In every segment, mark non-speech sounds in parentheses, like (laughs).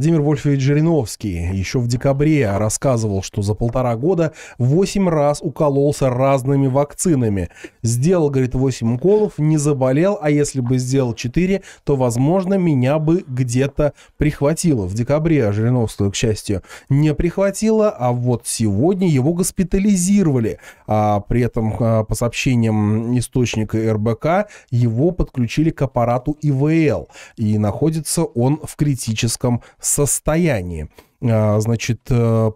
Владимир Вольфович Жириновский еще в декабре рассказывал, что за полтора года 8 раз укололся разными вакцинами. Сделал, говорит, 8 уколов, не заболел, а если бы сделал 4, то, возможно, меня бы где-то прихватило. В декабре Жириновского, к счастью, не прихватило, а вот сегодня его госпитализировали. А при этом, а, по сообщениям источника РБК, его подключили к аппарату ИВЛ. И находится он в критическом состоянии. А, значит, э,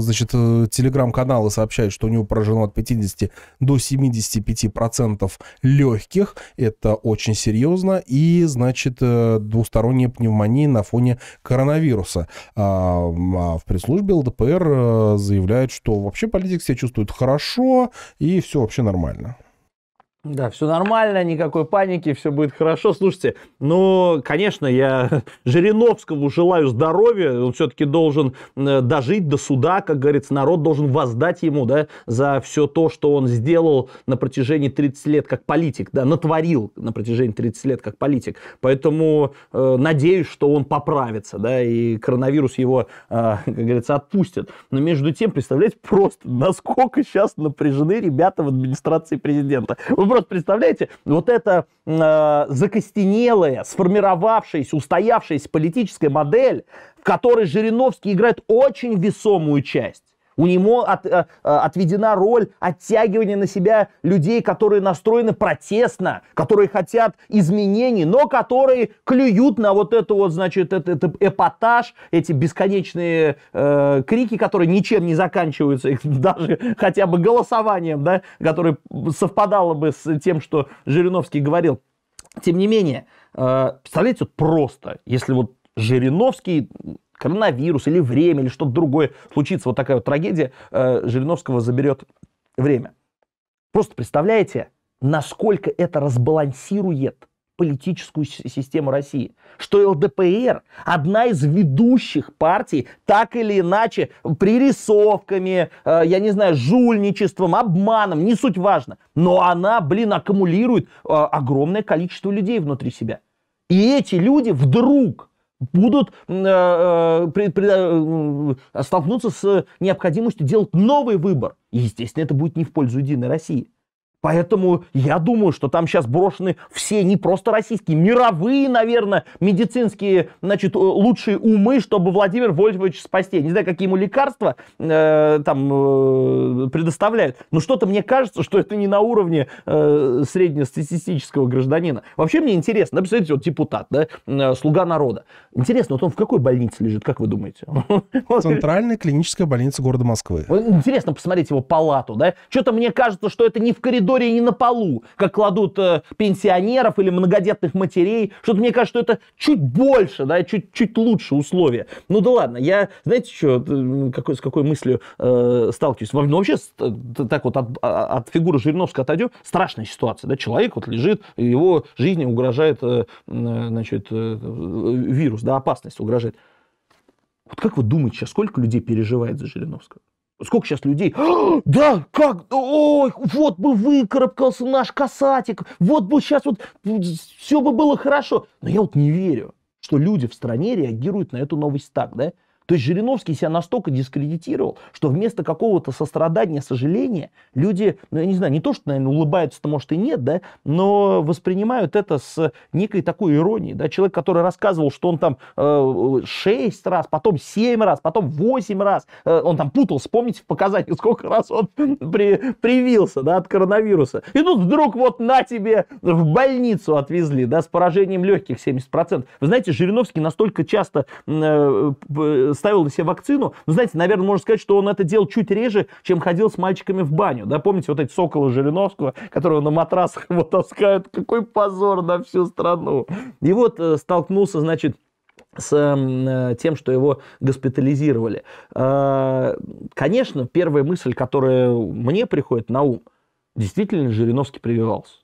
значит, э, телеграм-каналы сообщают, что у него поражено от 50 до 75 процентов легких. Это очень серьезно. И, значит, э, двусторонняя пневмония на фоне коронавируса. А, а в пресс-службе ЛДПР заявляют, что вообще политик себя чувствует хорошо и все вообще нормально. Да, все нормально, никакой паники, все будет хорошо. Слушайте, ну, конечно, я (laughs) Жириновскому желаю здоровья. Он все-таки должен э, дожить до суда, как говорится, народ должен воздать ему, да, за все то, что он сделал на протяжении 30 лет как политик, да, натворил на протяжении 30 лет как политик. Поэтому э, надеюсь, что он поправится, да, и коронавирус его, э, как говорится, отпустит. Но между тем, представляете, просто насколько сейчас напряжены ребята в администрации президента. Вы просто представляете, вот эта э, закостенелая, сформировавшаяся, устоявшаяся политическая модель, в которой Жириновский играет очень весомую часть. У него от, э, э, отведена роль оттягивания на себя людей, которые настроены протестно, которые хотят изменений, но которые клюют на вот это вот, значит, это, это эпатаж, эти бесконечные э, крики, которые ничем не заканчиваются, (laughs) даже хотя бы голосованием, да, которое совпадало бы с тем, что Жириновский говорил. Тем не менее, э, представляете, вот просто, если вот Жириновский коронавирус или время, или что-то другое случится, вот такая вот трагедия, э, Жириновского заберет время. Просто представляете, насколько это разбалансирует политическую систему России. Что ЛДПР одна из ведущих партий, так или иначе, пририсовками, э, я не знаю, жульничеством, обманом, не суть важно. Но она, блин, аккумулирует э, огромное количество людей внутри себя. И эти люди вдруг будут э, э, э, столкнуться с необходимостью делать новый выбор. И, естественно, это будет не в пользу Единой России. Поэтому я думаю, что там сейчас брошены все, не просто российские, мировые, наверное, медицинские, значит, лучшие умы, чтобы Владимир Вольфович спасти. не знаю, какие ему лекарства э, там э, предоставляют, но что-то мне кажется, что это не на уровне э, среднестатистического гражданина. Вообще мне интересно, да, представляете, вот депутат, да, э, слуга народа. Интересно, вот он в какой больнице лежит, как вы думаете? (laughs) Центральная клиническая больница города Москвы. Интересно посмотреть его палату, да? Что-то мне кажется, что это не в коридоре коридоре и не на полу, как кладут э, пенсионеров или многодетных матерей. Что-то мне кажется, что это чуть больше, да, чуть, чуть лучше условия. Ну да ладно, я, знаете, что, э, какой, с какой мыслью э, сталкиваюсь? Ну, вообще, э, так вот от, а, от фигуры Жириновского отойдем, страшная ситуация, да, человек вот лежит, его жизни угрожает, э, значит, э, вирус, да, опасность угрожает. Вот как вы думаете сейчас, сколько людей переживает за Жириновского? Сколько сейчас людей? (gasps) Да, как? Ой, вот бы выкарабкался наш касатик, вот бы сейчас вот все бы было хорошо. Но я вот не верю, что люди в стране реагируют на эту новость так, да? То есть Жириновский себя настолько дискредитировал, что вместо какого-то сострадания, сожаления, люди, ну я не знаю, не то, что, наверное, улыбаются-то, может, и нет, да, но воспринимают это с некой такой иронией, да. Человек, который рассказывал, что он там э, 6 раз, потом 7 раз, потом 8 раз, э, он там путал, вспомните в показаниях, сколько раз он при, привился, да, от коронавируса. И тут вдруг вот на тебе в больницу отвезли, да, с поражением легких 70%. Вы знаете, Жириновский настолько часто э, ставил на себя вакцину. Ну, знаете, наверное, можно сказать, что он это делал чуть реже, чем ходил с мальчиками в баню. Да, помните вот эти соколы Жириновского, которые на матрасах (laughs) его таскают? Какой позор на всю страну. И вот э, столкнулся, значит, с э, тем, что его госпитализировали. Э, конечно, первая мысль, которая мне приходит на ум, действительно Жириновский прививался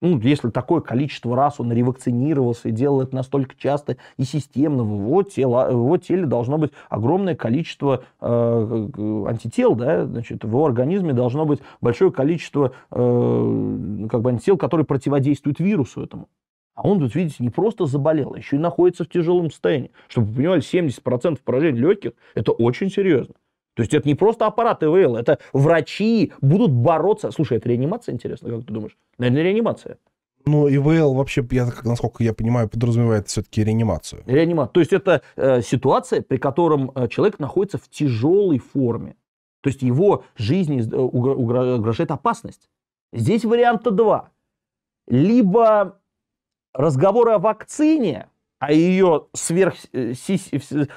ну, если такое количество раз он ревакцинировался и делал это настолько часто и системно, в его, тело, в его теле должно быть огромное количество э, антител, да, значит, в его организме должно быть большое количество э, как бы антител, которые противодействуют вирусу этому. А он, вот видите, не просто заболел, а еще и находится в тяжелом состоянии. Чтобы вы понимали, 70% поражений легких – это очень серьезно. То есть это не просто аппарат ИВЛ, это врачи будут бороться. Слушай, это реанимация, интересно, как ты думаешь? Наверное, реанимация. Ну, ИВЛ вообще, я, насколько я понимаю, подразумевает все-таки реанимацию. Реанимация. То есть это э, ситуация, при котором э, человек находится в тяжелой форме. То есть его жизни э, угрожает опасность. Здесь варианта два. Либо разговоры о вакцине, о ее сверх, э,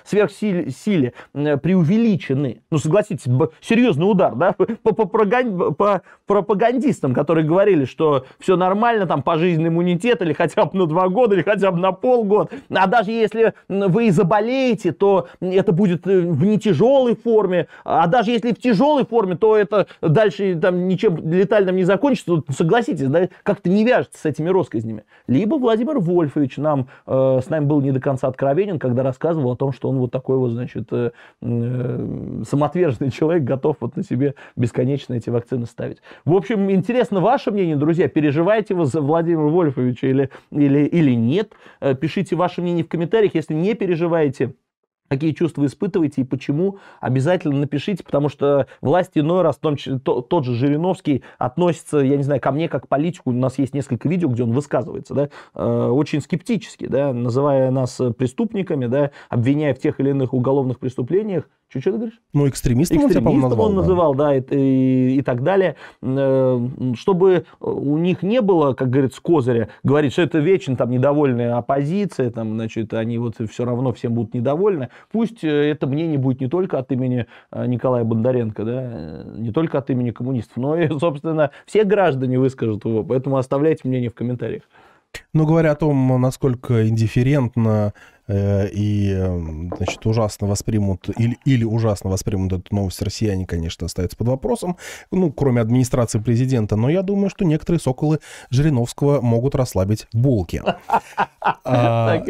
сверхсиле преувеличены. Ну, согласитесь, серьезный удар, да, (laughs) по, по, по пропагандистам, которые говорили, что все нормально, там, пожизненный иммунитет, или хотя бы на два года, или хотя бы на полгода. А даже если вы заболеете, то это будет э, в не тяжелой форме. А даже если в тяжелой форме, то это дальше там ничем летальным не закончится. Согласитесь, да, как-то не вяжется с этими россказнями. Либо Владимир Вольфович нам э, с нами был не до конца откровенен, когда рассказывал о том, что он вот такой вот, значит, э, э, самоотверженный человек, готов вот на себе бесконечно эти вакцины ставить. В общем, интересно ваше мнение, друзья. Переживаете вы за Владимира Вольфовича или, или, или нет? Э, пишите ваше мнение в комментариях. Если не переживаете, какие чувства испытываете и почему, обязательно напишите, потому что власть иной раз, том, то, тот же Жириновский относится, я не знаю, ко мне как политику, у нас есть несколько видео, где он высказывается, да, э, очень скептически, да, называя нас преступниками, да, обвиняя в тех или иных уголовных преступлениях, что, что ты говоришь? Ну, экстремистом, экстремистом он, назвал, он называл, да, да и, и, и так далее. Э, чтобы у них не было, как говорится, козыря, говорить, что это вечно там недовольная оппозиция, там, значит, они вот все равно всем будут недовольны. Пусть э, это мнение будет не только от имени э, Николая Бондаренко, да, не только от имени коммунистов, но и, (laughs) собственно, все граждане выскажут его. Поэтому оставляйте мнение в комментариях. Ну, говоря о том, насколько индифферентно э, и, эм, значит, ужасно воспримут или, или ужасно воспримут эту новость россияне, конечно, остается под вопросом, ну, кроме администрации президента, но я думаю, что некоторые соколы Жириновского могут расслабить булки. (laughs) А,